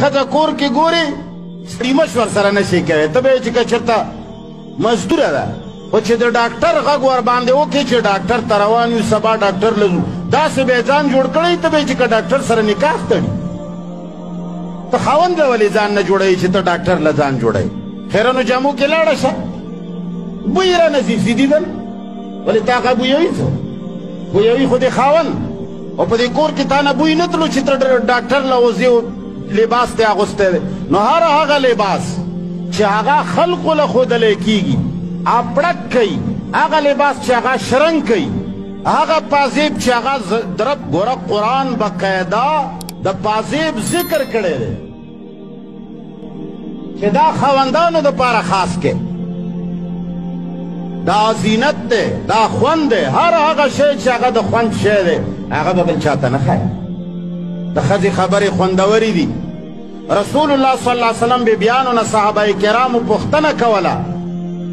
ښځه کور کې ګوري سټیمش ورسره نه شي کوی ته به یې چې که چېرته مزدوره ده خو چې د ډاکټر غږ ورباندې وکړي چې ډاکټر ته روان یو سبا ډاکټر له ځو داسې به یې ځان جوړ کړی ته به یې چې که ډاکټر سره نکاح تړي ته خاوند له ولې ځان نه جوړوي چې ته ډاکټر له ځان جوړوي خیرنو جامو کې لاړه شه بوی یې رانه ځي سیدي دل ولې تا هغه بویوي څه بویوي خو دې خاوند او په دې کور کې تا نه بوی نه تلو چې ته ډاکټر له اوس یو لباس دی اغوستی دی نو هر هغه لباس چې هغه خلقو له ښودلی کیږي اپړک کوي هغه لباس چې هغه شرنګ کوي هغه پازیب چې هغه درب ګوره قرآن بقاعده د پازیب ذکر کړی دی چې دا خوندانو د پاره خاص کې دا زینت ده دا خوند ده هر هغه شی چې هغه د خوند شی ده هغه به بل چاته نه ښایي د ښځې خبرې خوندورې دي رسول الله صلی الله علیه وسلم بی بیانو نه صحابه کرامو پوښتنه کوله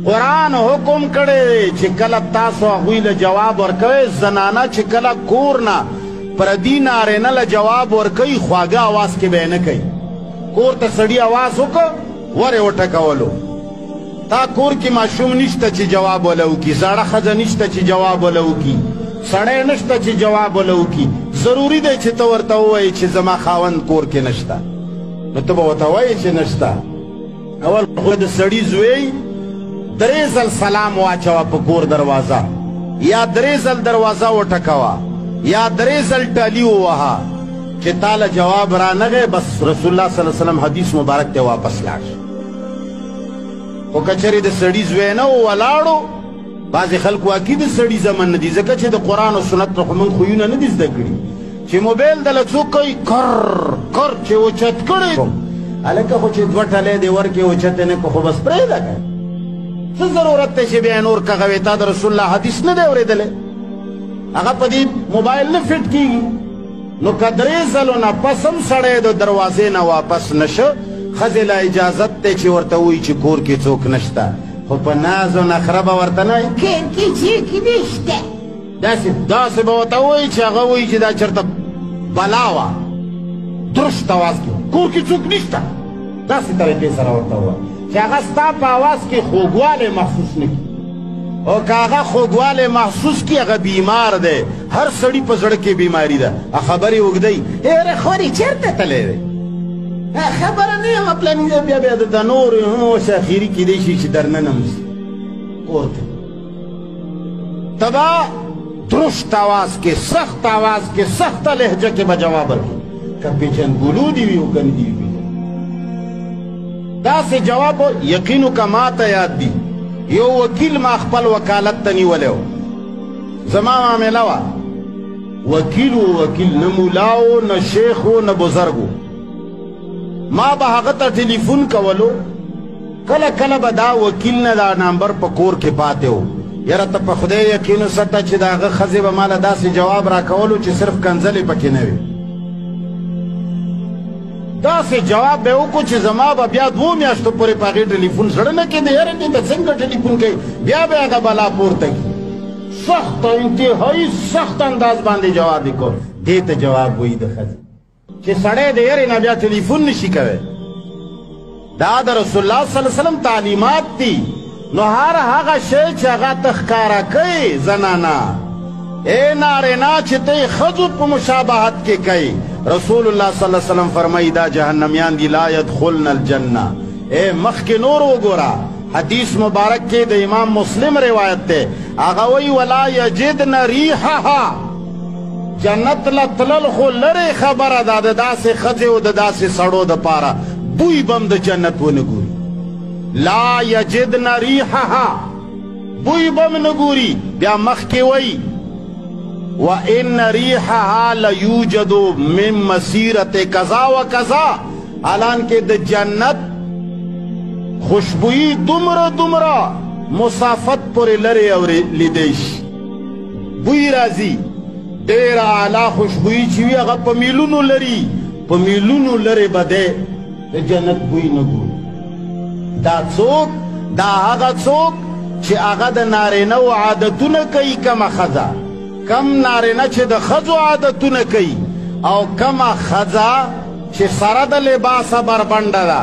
قرآن حکم کړی چې کله تاسو هغوی له جواب ورکوئ زنانه چې کله کور نه پردی نارینه له جواب ورکوي خواږه اواز کې به یې نه کوي کور ته سړي اواز وکړ ور یې وټکولو تا کور کې ماشوم نشته چې جواب وله وکړي زاړه ښځه نشته چې جواب وله وکړي سړی نشته چې جواب وله وکړي ضروري دی چې ته ورته ووایې چې زما خاوند کور کې نشته نو ته به ورته وایې چې نشته اول خو د سړي زوی درې ځل سلام واچوه په کور دروازه یا درې ځل دروازه وټکوه یا درې ځل ټالي ووهه چې تاله جواب رانغی بس رسول الله صلی الله وسلم حدیث مبارک ته واپس لاړ خو که چېرې د سړي زوی نه و ولاړو بعضې خلک واقعي د سړي زمن نه دي ځکه چې د قرآن او سنت نه خو موږ خویونه نه دي زده کړي چې موبایل دله څوک کوي کر کر چې اوچت کړی هلکه خو چې دوه ټلی دې ورکې اوچتې نه کړو خو بس پرېږده که څه ضرورت دی چې بیا نور کغوې تا د رسول الله حدیث نه دی اورېدلی هغه په دې موبایل نه فټ کېږي نو که درې ځلو نه پس هم سړی د دروازې نه واپس نه شو، ښځې له اجازت دی چې ورته ووایي چې کور کې څوک نشته، خو په ناز و نخره به ورته نه وایي. کور کې څوک نشته. داسې داسې به ورته ووایي چې هغه وایي چې دا چېرته بلا وه. درشت اواز کې کور کې څوک نشته. داسې طریقې سره ورته ووایه چې هغه ستا په اواز کې خوږوالی محسوس نه کړي. او که هغه خوږوالی محسوس کړي هغه بیمار دی هر سړي په زړه کې بیماري ده خبرې اوږدوي هېره خورې چېرته تللی دی خبره نه یم پلاني دی بیا بیا د نور اوس اخري کېدای شي چې درننه هم شي کور ته ته به درست اواز کې سخت اواز کې سخته لهجه کې به جواب ورکړي که پېچنګولو دي وي او کنه دي وي داسې جواب یقینو که ما ته یاد دي یو وکیل ما خپل وکالت ته نیولی و زما معامله وه وکیل و وکیل نه مولا و نه شیخ و نه بزرګ و ما به هغه ته ټلیفون کولو کله کله به دا وکیل نه دا نمبر په کور کې پاتې و یاره ته په خدای یقین وساته چې د هغه ښځې به ماله داسې جواب راکولو چې صرف کنځلې پکې نه وي داسې جواب به وکړو چې زما به بیا دوو میاشتو پورې په هغې ټلیفون زړه نه کېده یاره دې ته څنګه ټلیفون کوي بیا به هغه بلا پورته کړي سخت انتهایی سخت انداز باندې جواب یې کړو دې ته جواب وایي د ښځې چې سړی د یارې نه بیا ټلیفون نشي کوی دا د رسول الله صلی الله علیه وسلم تعلیمات دي نو هر هغه شی چې هغه ته ښکاره کوي زنانه اے نارینا چې ته خزو په مشابهت کې کوي رسول الله صلی الله علیه وسلم فرمایي دا جهنميان دي لا يدخلن الجنه اے مخ کې نور وګوره حدیث مبارک کې د امام مسلم روایت ده هغه وی ولا یجدن ریحها جنت له تلل خو لرې خبره ده د داسې ښځې او د داسې سړو دپاره بوی به هم د جنت ونه ګوري لا یجدن ریحها بوی به هم نه ګوري بیا مخکې وایي و ان ریحها لیوجد من مسیرت کذا و کذا الان کې د جنت خوشبویی دومره دومره مسافت پورې لرې او لیدی شي بوی راځي ډېره اعلی خوشبويي چې وي هغه په میلونو لري په میلونو لرې به دی د جنت بوی نه ګوري دا څوک دا هغه څوک چې هغه د نارینه و عادتونه کوي کمه ښځه کم نارینه چې د ښځو عادتونه کوي او کمه ښځه چې سره د لباسه بربنډه ده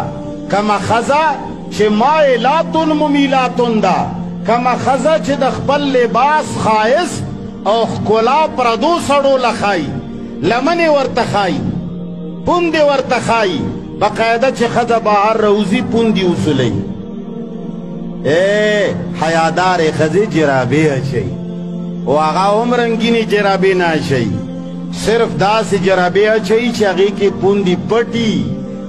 کمه ښځه چې مائلات ممیلات ده کومه ښځه چې د خپل لباس ښایست او ښکلا پردو سړو له ښایي لمنې ورته ښایي پوندې ورته ښایي په قاعده چې ښځه بهر راوځي پوندې وسولوي ای حیادارې ښځې جرابې اچوي او هغه هم رنګینې جرابې نه اچوي صرف داسې جرابې اچوي چې هغې کې پوندې پټي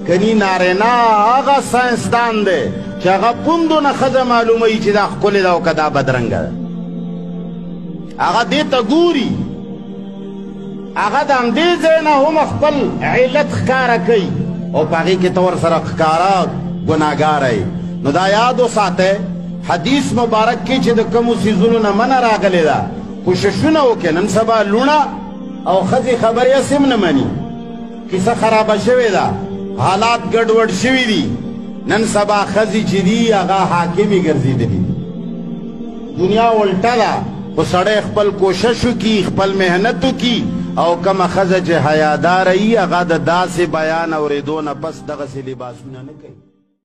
کني نارینه هغه ساینسدان دی چې هغه پوندو نه ښځه معلوموي چې دا ښکلې ده او که دا بدرنګه ده هغه دې ته ګوري هغه د همدې ځای نه هم خپل علت ښکاره کوي او په هغې کې ته ورسره ښکاره ګناهګاره یې نو دا یاد وساتی حدیث مبارک کې چې د کومو څیزونو نه منع راغلې ده کوششونه وکړې نن سبا لوڼه او ښځې خبرې هسې هم نه مني کیسه خرابه شوې ده حالات ګډوډ شوي دي نن سبا ښځې چې دي هغه حاکمې ګرځېدلي دنیا الټه ده خو سړی خپل کوشش وکړي خپل محنت وکړي او کومه ښځه چې حیاداره وي هغه د داسې بیان اورېدو نه پس دغسې لباسونه نه کوي